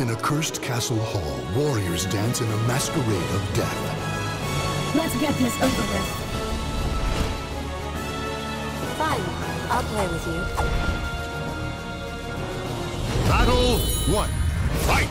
In a cursed castle hall, warriors dance in a masquerade of death. Let's get this over with. Fine, I'll play with you. Battle one. Fight!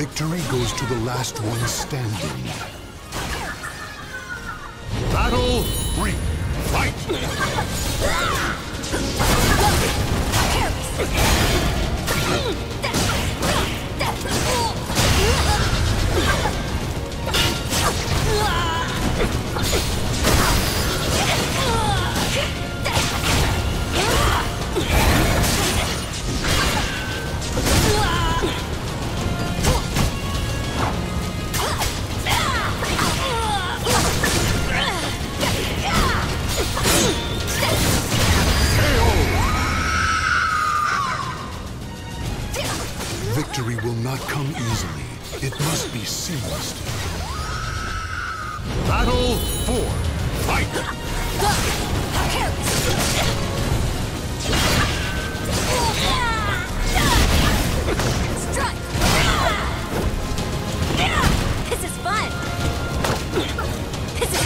Victory goes to the last one standing. Battle three. Fight! will not come easily. It must be seized. Battle four. Fight! Strike! This is fun! This is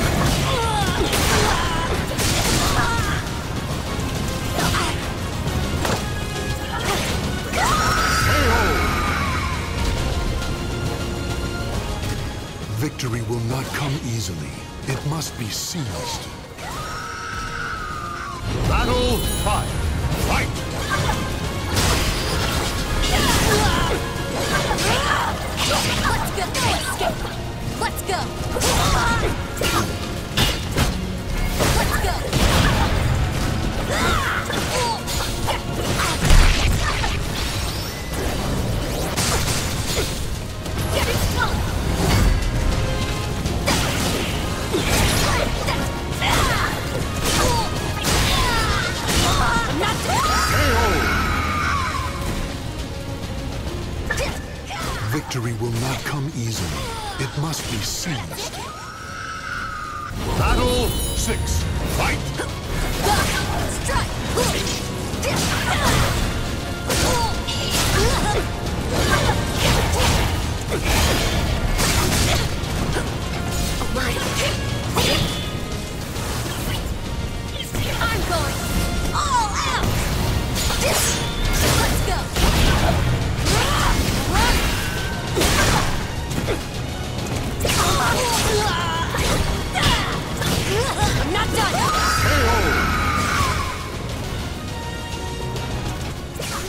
fun! Victory will not come easily. It must be seized. Battle five. Fight! Let's go! No escape! Let's go! Victory will not come easily. It must be seized. Battle six. Fight! I'm